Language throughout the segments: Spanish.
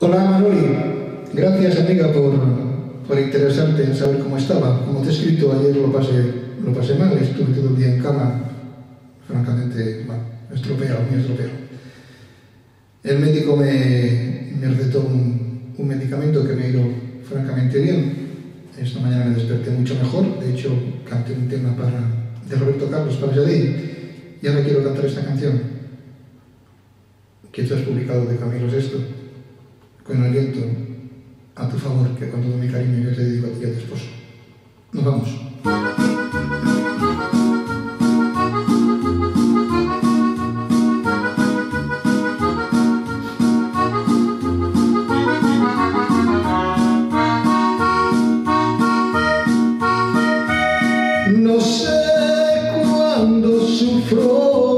Hola Manoli, gracias amiga por, por interesarte en saber cómo estaba. Como te he escrito ayer lo pasé, lo pasé mal, estuve todo el día en cama, francamente, bueno, estropeado, muy estropeado. El médico me, me recetó un, un medicamento que me ha ido francamente bien. Esta mañana me desperté mucho mejor, de hecho canté un tema para, de Roberto Carlos para Yadí y ahora quiero cantar esta canción que tú has publicado de Camilo Sesto con aliento a tu favor, que con todo mi cariño yo te dedico a ti y a tu esposo. Nos vamos. No sé cuándo sufro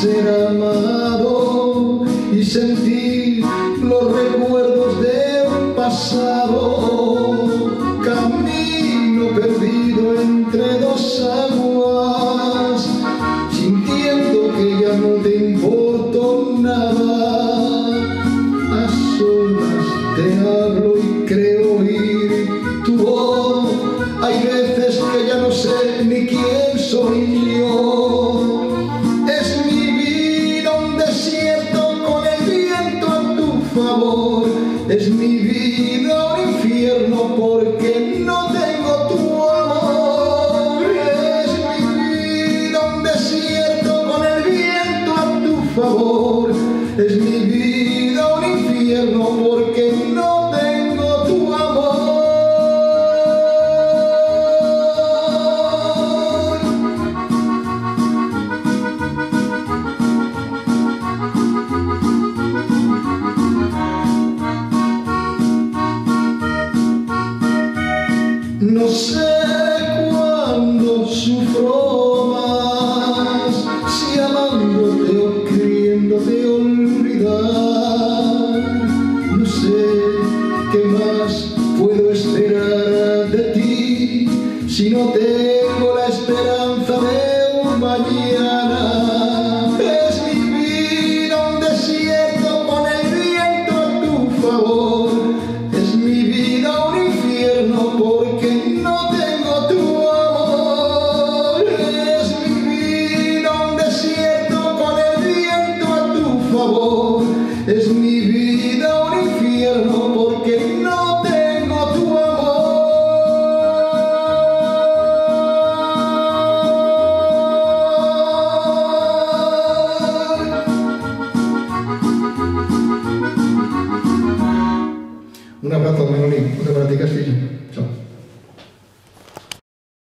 ser amado y sentir los recuerdos de un pasado, camino perdido entre dos aguas, sintiendo que ya no te importo nada. A solas te hablo y creo oír tu voz. Hay veces que ya no sé ni quién soy Es mi vida un infierno porque no tengo tu amor. Es mi vida un desierto con el viento a tu favor. Es mi vida si no tengo la esperanza de un mañana. Es mi vida un infierno porque no tengo tu amor. Un abrazo, Manolín. Para ti, Castillo.